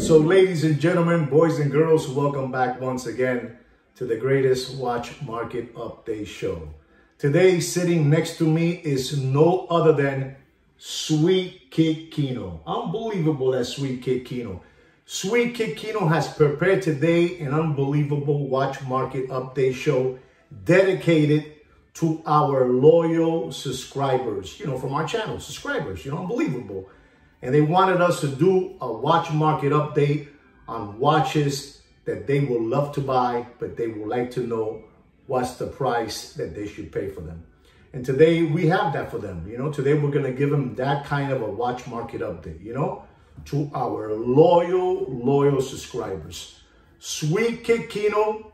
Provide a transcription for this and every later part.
So ladies and gentlemen, boys and girls, welcome back once again to the greatest watch market update show. Today, sitting next to me is no other than Sweet Kid Kino. Unbelievable that Sweet Kid Kino. Sweet Kid Kino has prepared today an unbelievable watch market update show dedicated to our loyal subscribers, you know, from our channel, subscribers, you know, unbelievable. And they wanted us to do a watch market update on watches that they will love to buy, but they would like to know what's the price that they should pay for them. And today we have that for them. You know, today we're going to give them that kind of a watch market update, you know, to our loyal, loyal subscribers. Sweet Kid Kino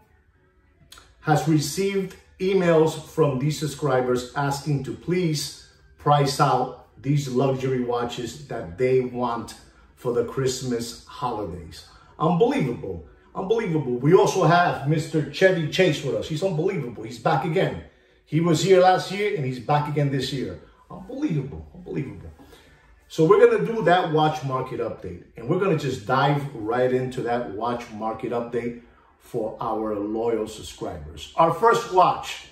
has received emails from these subscribers asking to please price out these luxury watches that they want for the Christmas holidays. Unbelievable. Unbelievable. We also have Mr. Chevy Chase with us. He's unbelievable. He's back again. He was here last year and he's back again this year. Unbelievable. Unbelievable. So we're going to do that watch market update and we're going to just dive right into that watch market update for our loyal subscribers. Our first watch,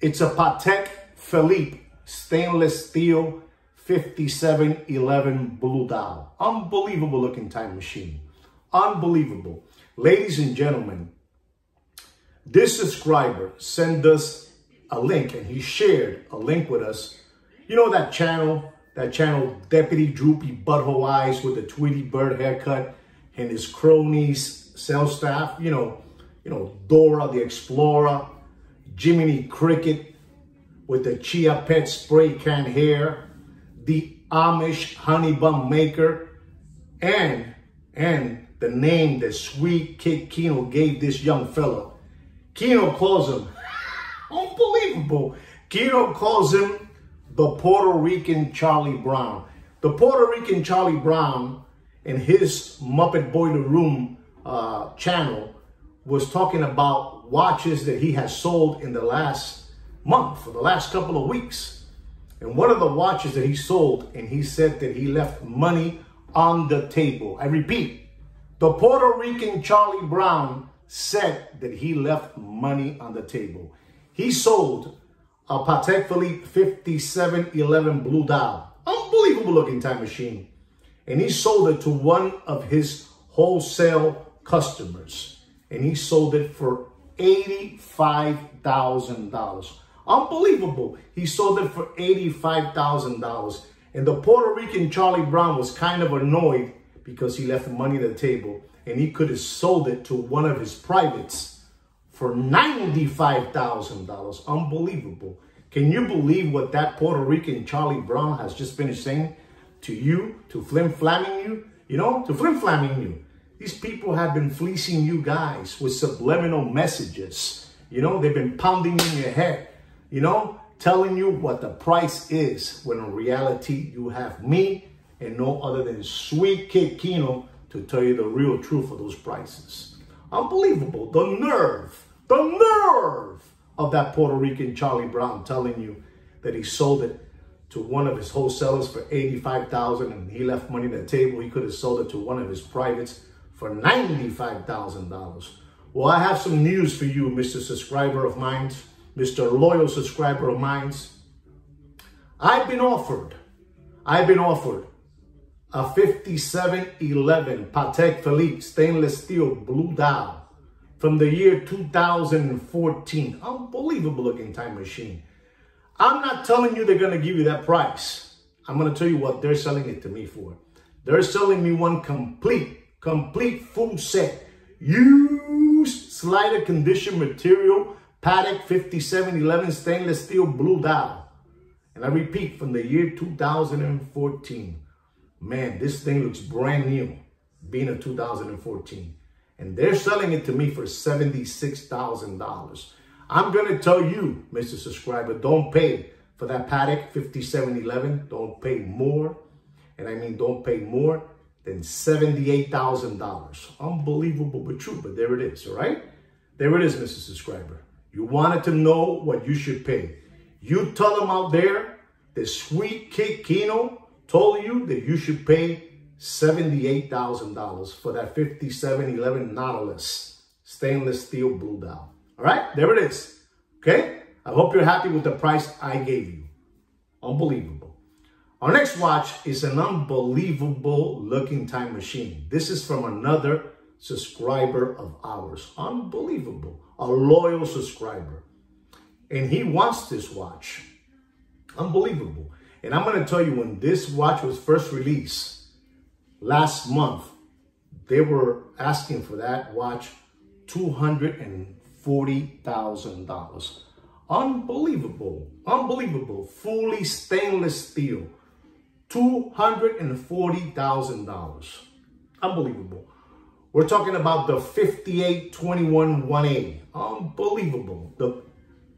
it's a Patek Philippe stainless steel 5711 blue dial. Unbelievable looking time machine. Unbelievable. Ladies and gentlemen, this subscriber sent us a link and he shared a link with us. You know that channel, that channel Deputy Droopy Butthole Eyes with the Tweety Bird haircut and his cronies, sales staff, you know, you know, Dora the Explorer, Jiminy Cricket with the Chia Pet spray can hair, the Amish honey bun maker, and, and the name that Sweet Kid Kino gave this young fella. Kino calls him, unbelievable. Kino calls him the Puerto Rican Charlie Brown. The Puerto Rican Charlie Brown in his Muppet Boiler Room uh, channel was talking about watches that he has sold in the last month, for the last couple of weeks. And one of the watches that he sold, and he said that he left money on the table. I repeat, the Puerto Rican Charlie Brown said that he left money on the table. He sold a Patek Philippe 5711 Blue Dial. Unbelievable looking time machine. And he sold it to one of his wholesale customers. And he sold it for $85,000. Unbelievable. He sold it for $85,000. And the Puerto Rican Charlie Brown was kind of annoyed because he left money on the table and he could have sold it to one of his privates for $95,000. Unbelievable. Can you believe what that Puerto Rican Charlie Brown has just finished saying to you, to flim flamming you? You know, to flim flamming you. These people have been fleecing you guys with subliminal messages. You know, they've been pounding in your head you know, telling you what the price is when in reality you have me and no other than Sweet Kid Kino to tell you the real truth of those prices. Unbelievable. The nerve, the nerve of that Puerto Rican Charlie Brown telling you that he sold it to one of his wholesalers for 85000 and he left money on the table. He could have sold it to one of his privates for $95,000. Well, I have some news for you, Mr. Subscriber of mine. Mr. Loyal subscriber of mine, I've been offered, I've been offered a 5711 Patek Philippe stainless steel blue dial from the year 2014. Unbelievable looking time machine. I'm not telling you they're going to give you that price. I'm going to tell you what they're selling it to me for. They're selling me one complete, complete full set, used slider condition material Patek 5711 stainless steel blue dial. And I repeat, from the year 2014. Man, this thing looks brand new, being a 2014. And they're selling it to me for $76,000. I'm going to tell you, Mr. Subscriber, don't pay for that Patek 5711. Don't pay more. And I mean, don't pay more than $78,000. Unbelievable but true, but there it is, all right? There it is, Mr. Subscriber. You wanted to know what you should pay. You tell them out there that Sweet Kid Kino told you that you should pay $78,000 for that 5711 Nautilus stainless steel blue dial. All right, there it is. Okay, I hope you're happy with the price I gave you. Unbelievable. Our next watch is an unbelievable looking time machine. This is from another subscriber of ours. Unbelievable. A loyal subscriber. And he wants this watch. Unbelievable. And I'm going to tell you when this watch was first released last month, they were asking for that watch $240,000. Unbelievable. Unbelievable. Fully stainless steel. $240,000. Unbelievable. We're talking about the 5821 1A. Unbelievable. The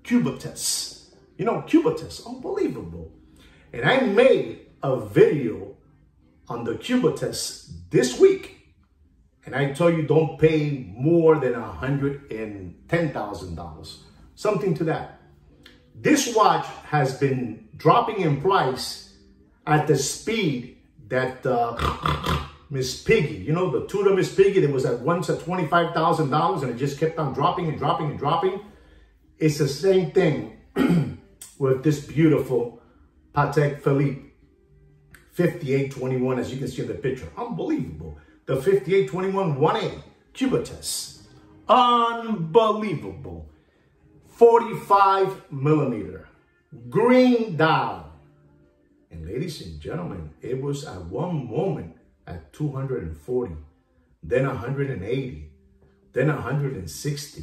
Cubitus. You know, Cubitus. Unbelievable. And I made a video on the Cubitus this week. And I tell you don't pay more than $110,000. Something to that. This watch has been dropping in price at the speed that uh, Miss Piggy, you know, the Tudor Miss Piggy that was at once at $25,000 and it just kept on dropping and dropping and dropping. It's the same thing with this beautiful Patek Philippe 5821, as you can see in the picture. Unbelievable. The 5821 1A Cubitus. Unbelievable. 45 millimeter. Green dial. And ladies and gentlemen, it was at one moment at 240, then 180, then 160,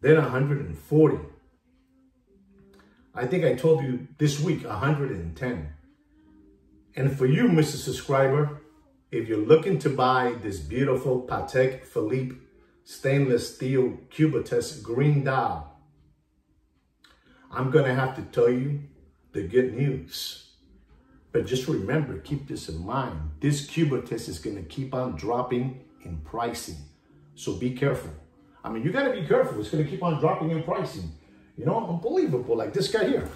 then 140. I think I told you this week, 110. And for you, Mr. Subscriber, if you're looking to buy this beautiful Patek Philippe stainless steel Cubitus green dial, I'm going to have to tell you the good news. But just remember, keep this in mind. This Cubitus is going to keep on dropping in pricing. So be careful. I mean, you got to be careful. It's going to keep on dropping in pricing. You know, unbelievable. Like this guy here.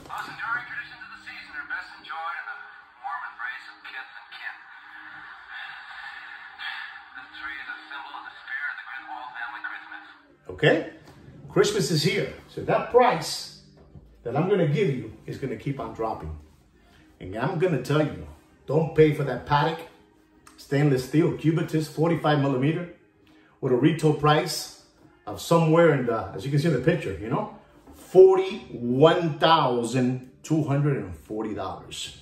Okay? Christmas is here. So that price that I'm going to give you is going to keep on dropping. And I'm going to tell you, don't pay for that Patek stainless steel Cubitus 45 millimeter with a retail price of somewhere in the, as you can see in the picture, you know, $41,240.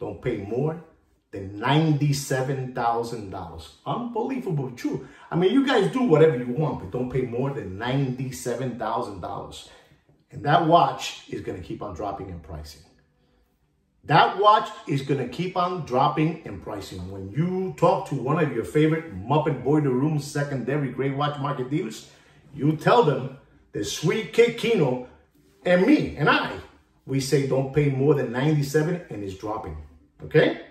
Don't pay more than $97,000. Unbelievable true. I mean, you guys do whatever you want, but don't pay more than $97,000. And that watch is to keep on dropping in pricing. That watch is going to keep on dropping in pricing. When you talk to one of your favorite Muppet Boiler Room secondary gray watch market dealers, you tell them that Sweet Kid Kino and me and I, we say don't pay more than 97 and it's dropping. Okay?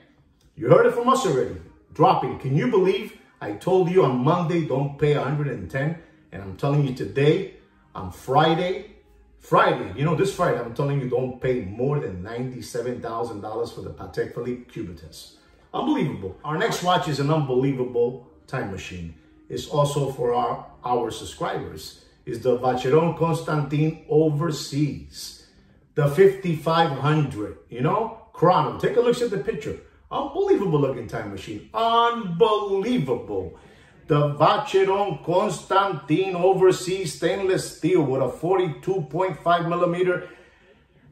You heard it from us already. Dropping. Can you believe I told you on Monday don't pay 110 and I'm telling you today on Friday, Friday, you know this Friday I'm telling you don't pay more than $97,000 for the Patek Philippe Cubitus. Unbelievable. Our next watch is an unbelievable time machine. It's also for our, our subscribers is the Vacheron Constantin Overseas. The 5500, you know, chrono. Take a look at the picture. Unbelievable looking time machine. Unbelievable. The Vacheron Constantin Overseas stainless steel with a 42.5 millimeter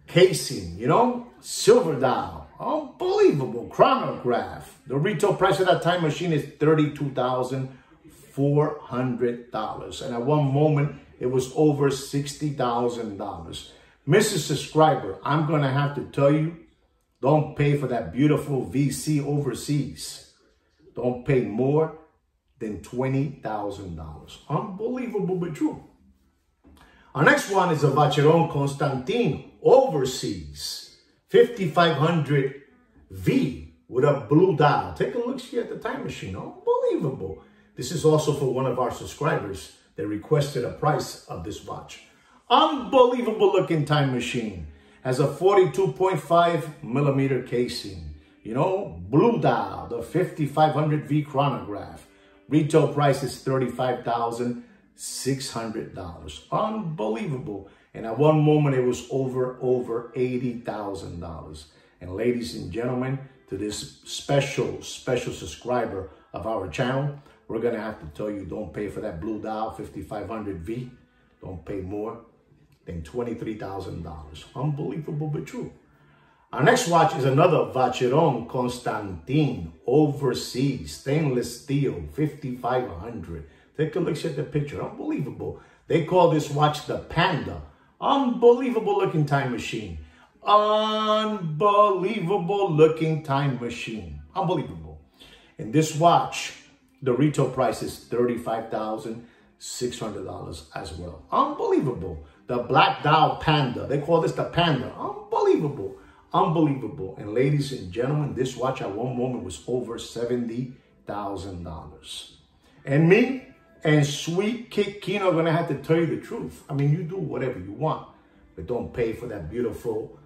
casing, you know, silver dial. Unbelievable chronograph. The retail price of that time machine is 32000 $400. And at one moment, it was over $60,000. Mrs. Subscriber, I'm going to have to tell you, don't pay for that beautiful VC overseas. Don't pay more than $20,000. Unbelievable, but true. Our next one is a Vacheron Constantin overseas. 5500 V with a blue dial. Take a look see at the time machine. Unbelievable. This is also for one of our subscribers that requested a price of this watch. Unbelievable looking time machine. Has a 42.5 millimeter casing. You know, Blue Dial, the 5500V chronograph. Retail price is $35,600. Unbelievable. And at one moment, it was over, over $80,000. And ladies and gentlemen, to this special, special subscriber of our channel, we're going to have to tell you, don't pay for that Blue Dial 5500V. Don't pay more than $23,000. Unbelievable, but true. Our next watch is another Vacheron Constantin Overseas Stainless Steel 5500. Take a look at the picture. Unbelievable. They call this watch the Panda. Unbelievable looking time machine. Unbelievable looking time machine. Unbelievable. And this watch, the retail price is $35,600 as well. Unbelievable. The Black Dial Panda. They call this the Panda. Unbelievable. Unbelievable. And ladies and gentlemen, this watch at one moment was over $70,000. And me and Sweet Kid Kino are going to have to tell you the truth. I mean, you do whatever you want, but don't pay for that beautiful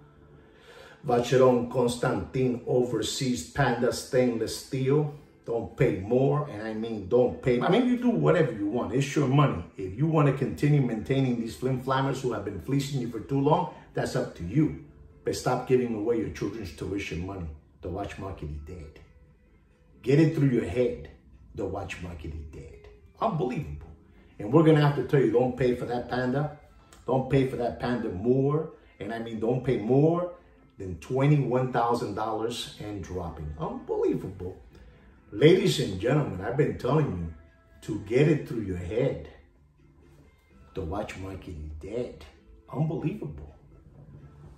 Vacheron Constantin Overseas Panda Stainless Steel. Don't pay more, and I mean don't pay. I mean, you do whatever you want. It's your money. If you want to continue maintaining these flim flammers who have been fleecing you for too long, that's up to you. But stop giving away your children's tuition money. The watch market is dead. Get it through your head. The watch market is dead. Unbelievable. And we're going to have to tell you, don't pay for that panda. Don't pay for that panda more. And I mean, don't pay more than $21,000 and dropping. Unbelievable. Ladies and gentlemen, I've been telling you to get it through your head. The watch market is dead. Unbelievable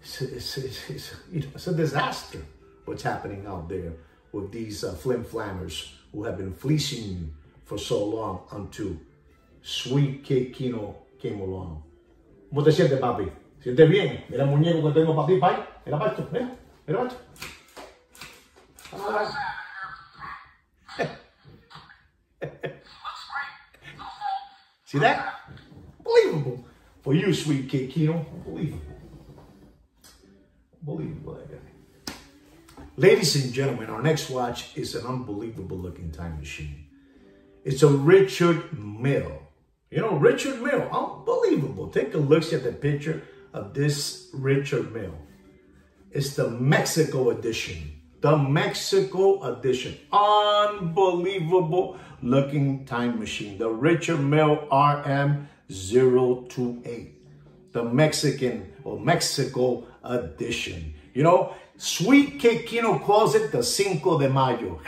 it's, it's, it's, it's, you know, it's a disaster what's happening out there with these uh, flim flammers who have been fleecing you for so long until Sweet Kid Kino came along. ¿Cómo te sientes, papi? ¿Sientes bien? Mira el muñeco que tengo para ti, pai. Mira. Mira, mira. Ah. See that? Unbelievable. For you, Sweet Kid Kino. Unbelievable. Guy. Ladies and gentlemen, our next watch is an unbelievable looking time machine. It's a Richard Mille. You know, Richard Mille, unbelievable. Take a look at the picture of this Richard Mille. It's the Mexico edition. The Mexico edition. Unbelievable looking time machine. The Richard Mille RM028 the Mexican or Mexico edition. You know, Sweet Kid Kino calls it the Cinco de Mayo.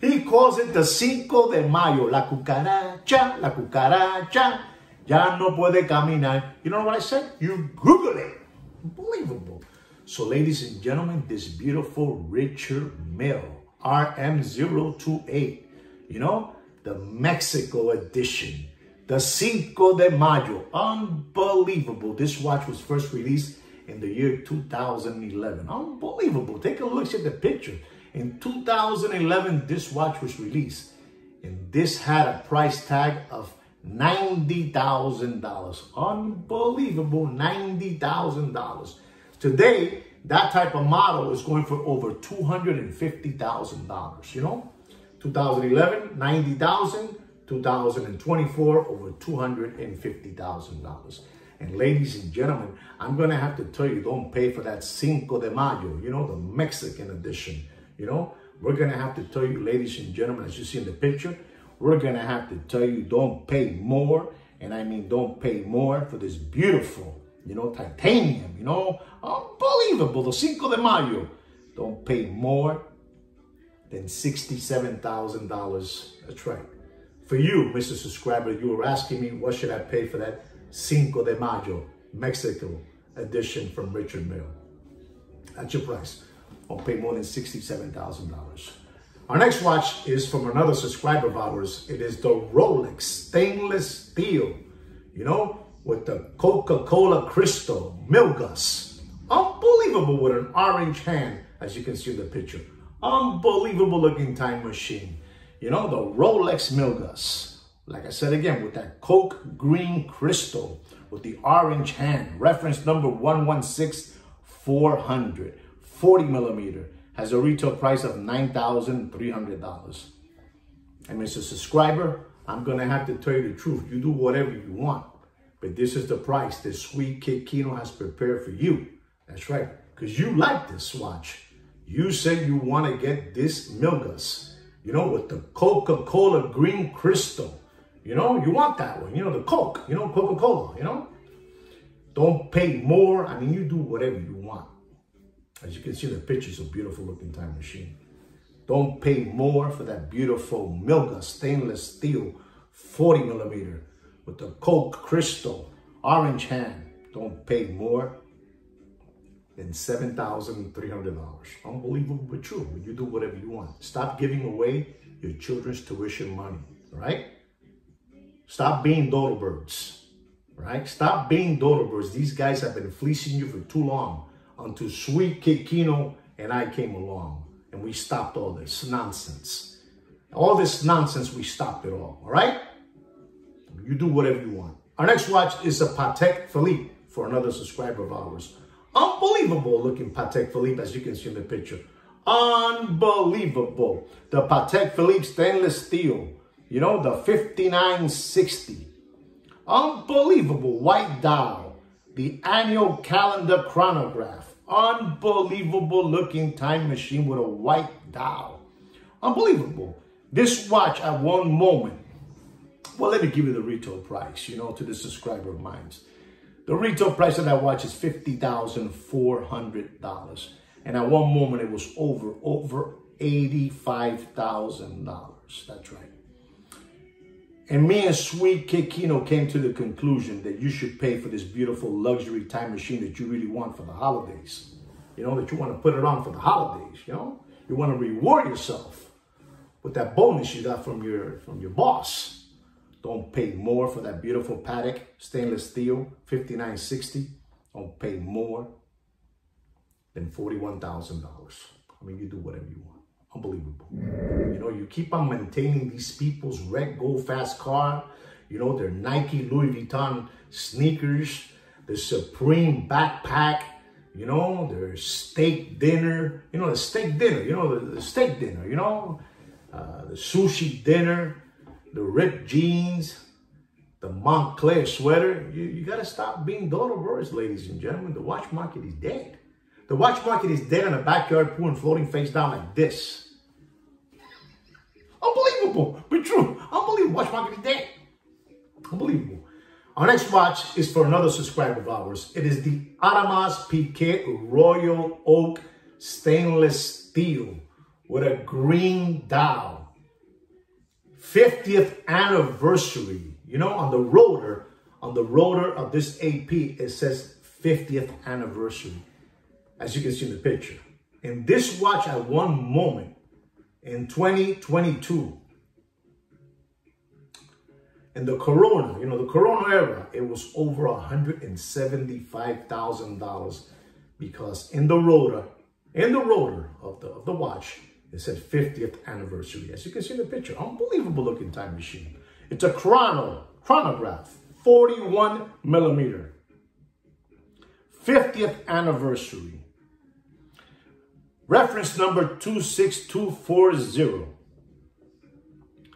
he calls it the Cinco de Mayo. La cucaracha, la cucaracha, ya no puede caminar. You know what I said? You Google it. Unbelievable. So ladies and gentlemen, this beautiful Richard Mille, RM028, you know, the Mexico edition the Cinco de Mayo. Unbelievable. This watch was first released in the year 2011. Unbelievable. Take a look at the picture. In 2011, this watch was released. And this had a price tag of $90,000. Unbelievable, $90,000. Today, that type of model is going for over $250,000, you know? 2011, 90,000. 2024, over $250,000. And ladies and gentlemen, I'm going to have to tell you, don't pay for that Cinco de Mayo, you know, the Mexican edition. You know, we're going to have to tell you, ladies and gentlemen, as you see in the picture, we're going to have to tell you, don't pay more. And I mean, don't pay more for this beautiful, you know, titanium, you know, unbelievable, the Cinco de Mayo. Don't pay more than $67,000. That's right. For you, Mr. Subscriber, you were asking me, what should I pay for that Cinco de Mayo Mexico edition from Richard Mille? That's your price. I'll pay more than $67,000. Our next watch is from another subscriber of ours. It is the Rolex stainless steel, you know, with the Coca-Cola Crystal Milgauss. Unbelievable with an orange hand, as you can see in the picture. Unbelievable looking time machine. You know, the Rolex Milgauss. Like I said again, with that Coke green crystal with the orange hand. Reference number 116400. 40 millimeter has a retail price of $9,300. And Mr. Subscriber, I'm gonna have to tell you the truth. You do whatever you want, but this is the price that Sweet Kid Kino has prepared for you. That's right, because you like this watch. You said you want to get this Milgauss, you know, with the Coca-Cola green crystal. You know, you want that one, you know, the Coke, you know, Coca-Cola, you know? Don't pay more. I mean, you do whatever you want. As you can see, the picture's a beautiful looking time machine. Don't pay more for that beautiful Milga stainless steel 40 millimeter with the Coke crystal orange hand. Don't pay more than $7,300. Unbelievable but true. You do whatever you want. Stop giving away your children's tuition money, right? Stop being dodo birds, right? Stop being dodo birds. These guys have been fleecing you for too long until Sweet Kid Kino and I came along and we stopped all this nonsense. All this nonsense, we stopped it all, all right? You do whatever you want. Our next watch is a Patek Philippe for another subscriber of ours. Unbelievable looking Patek Philippe, as you can see in the picture. Unbelievable. The Patek Philippe stainless steel. You know, the 5960. Unbelievable white dial. The annual calendar chronograph. Unbelievable looking time machine with a white dial. Unbelievable. This watch at one moment. Well, let me give you the retail price, you know, to the subscriber mine. The retail price of that watch is $50,400. And at one moment it was over, over $85,000. That's right. And me and Sweet Kid Kino came to the conclusion that you should pay for this beautiful luxury time machine that you really want for the holidays. You know, that you want to put it on for the holidays, you know? You want to reward yourself with that bonus you got from your from your boss. Don't pay more for that beautiful Patek stainless steel 5960. Don't pay more than $41,000. I mean, you do whatever you want. Unbelievable. You know, you keep on maintaining these people's red gold fast car, you know, their Nike Louis Vuitton sneakers, the Supreme backpack, you know, their steak dinner, you know, the steak dinner, you know, the, the steak dinner, you know, uh, the sushi dinner, the ripped jeans, the Moncler sweater. You, you got to stop being birds, ladies and gentlemen. The watch market is dead. The watch market is dead in a backyard pool and floating face down like this. Unbelievable, but true. Unbelievable. Watch market is dead. Unbelievable. Our next watch is for another subscriber of ours. It is the Audemars Piguet Royal Oak Stainless Steel with a green dial. 50th anniversary. You know, on the rotor, on the rotor of this AP, it says 50th anniversary, as you can see in the picture. And this watch at one moment in 2022, in the Corona, you know, the Corona era, it was over $175,000 because in the rotor, in the rotor of the, of the watch, it said 50th anniversary. As you can see in the picture, unbelievable looking time machine. It's a chrono, chronograph, 41 millimeter. 50th anniversary. Reference number 26240.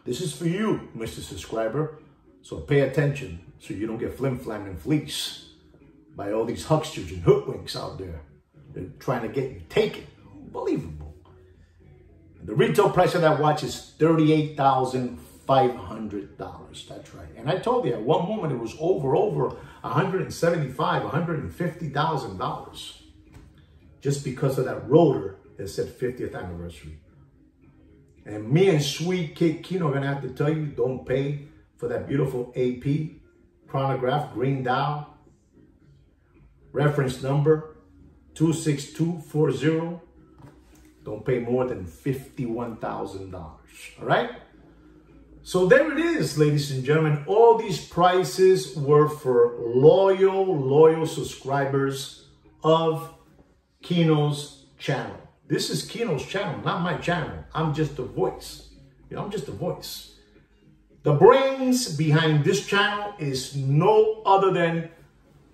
This is for you, Mr. Subscriber. So pay attention so you don't get flim-flam and fleece by all these hucksters and hoodwinks out there. They're trying to get you taken. Unbelievable. The retail price of that watch is $38,500. That's right. And I told you at one moment it was over, over $175,000, $150,000 just because of that rotor that said 50th anniversary. And me and Sweet Kid Kino are going to have to tell you, don't pay for that beautiful AP chronograph, green dial. Reference number 26240 don't pay more than $51,000. All right? So there it is, ladies and gentlemen. All these prices were for loyal, loyal subscribers of Kino's channel. This is Kino's channel, not my channel. I'm just a voice. You know, I'm just a voice. The brains behind this channel is no other than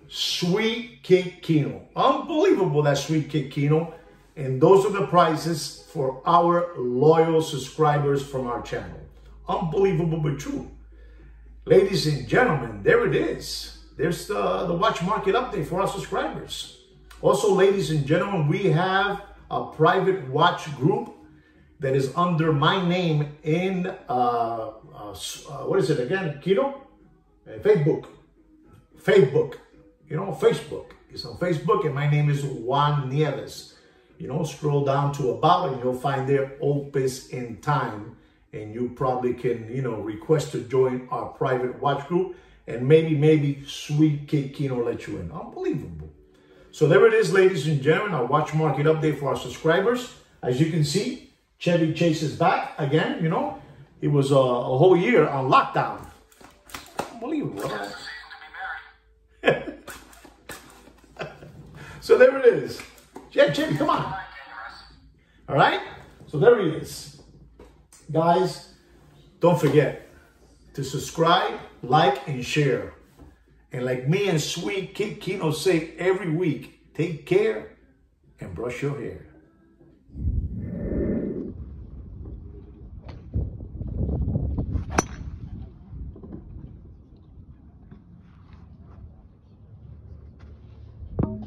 Sweet Kid Kino. Unbelievable that Sweet Kid Kino And those are the prices for our loyal subscribers from our channel. Unbelievable but true. Ladies and gentlemen, there it is. There's the, the watch market update for our subscribers. Also, ladies and gentlemen, we have a private watch group that is under my name in, uh, uh, uh, what is it again, Kino? Uh, Facebook. Facebook. You know, Facebook. It's on Facebook and my name is Juan Nieves. You know, scroll down to about and you'll find there Opus in Time. And you probably can, you know, request to join our private watch group. And maybe, maybe Sweet Kid Kino let you in. Unbelievable. So there it is, ladies and gentlemen, our watch market update for our subscribers. As you can see, Chevy Chase is back again, you know. It was a, a whole year on lockdown. Unbelievable. so there it is. Yeah, Chevy, come on. All right? So there he is. Guys, don't forget to subscribe, like, and share. And like me and Sweet Kid Kino say every week, take care and brush your hair.